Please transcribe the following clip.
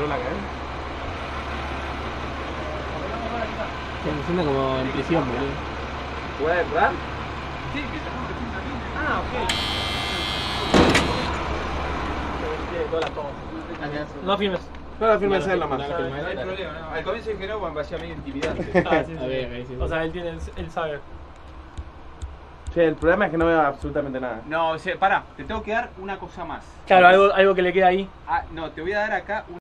cerró la cadena. Me siento como en prisión, boludo. ¿Puede entrar? Sí, que se rompe una. Ah, ok. No filmes. No la firme en la más. No hay problema, no. Al comienzo dije no, me parecía medio intimidante. Ah, sí, sí. Ver, sí. O sea, él tiene, él sabe. Che, el problema es que no veo absolutamente nada. No, o sea, pará, te tengo que dar una cosa más. Claro, algo, algo que le queda ahí. Ah, no, te voy a dar acá una.